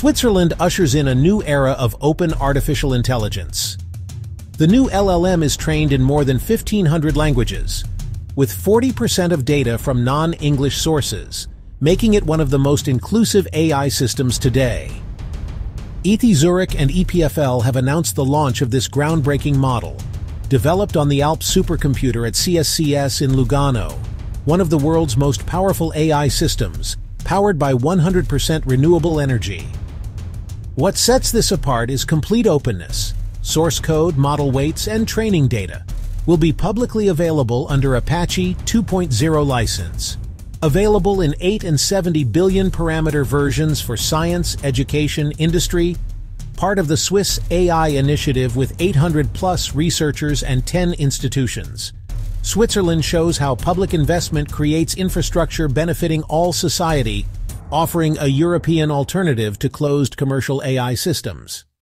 Switzerland ushers in a new era of open artificial intelligence. The new LLM is trained in more than 1,500 languages, with 40% of data from non-English sources, making it one of the most inclusive AI systems today. ETH Zurich and EPFL have announced the launch of this groundbreaking model, developed on the Alps supercomputer at CSCS in Lugano, one of the world's most powerful AI systems, powered by 100% renewable energy. What sets this apart is complete openness. Source code, model weights, and training data will be publicly available under Apache 2.0 license. Available in 8 and 70 billion parameter versions for science, education, industry, part of the Swiss AI initiative with 800 plus researchers and 10 institutions. Switzerland shows how public investment creates infrastructure benefiting all society, offering a European alternative to closed commercial AI systems.